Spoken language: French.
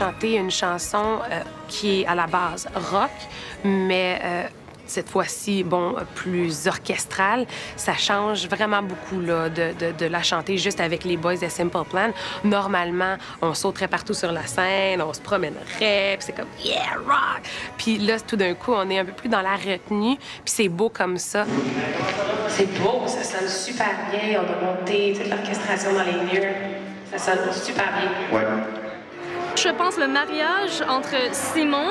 chanter une chanson euh, qui est à la base rock, mais euh, cette fois-ci, bon, plus orchestrale, ça change vraiment beaucoup là, de, de- de la chanter juste avec les boys de Simple Plan. Normalement, on sauterait partout sur la scène, on se promènerait, puis c'est comme « yeah, rock ». Puis là, tout d'un coup, on est un peu plus dans la retenue, puis c'est beau comme ça. C'est beau, ça sonne super bien. On a monté toute l'orchestration dans les lieux. Ça sonne super bien. Ouais. Je pense le mariage entre Simon